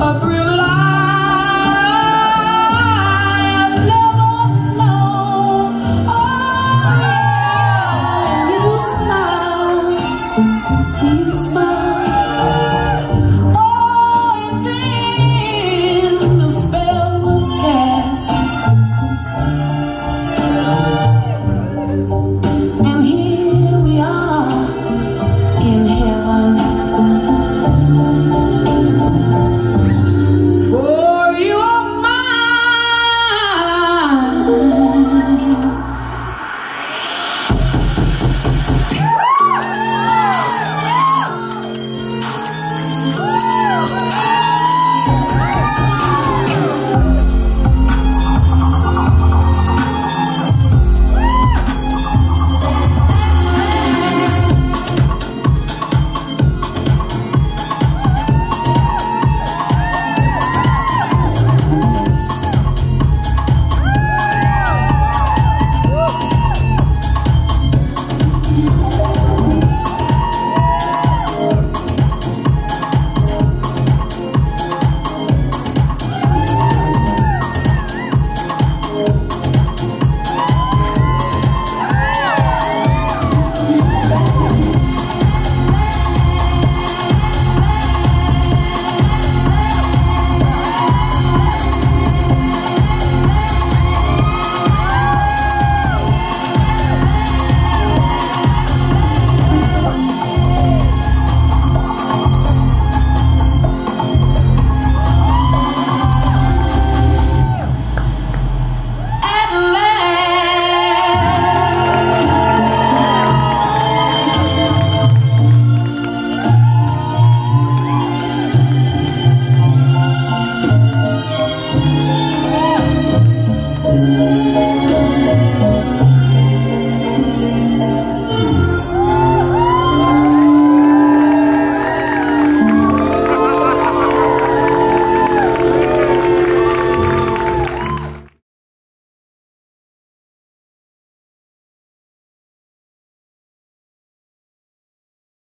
of real life.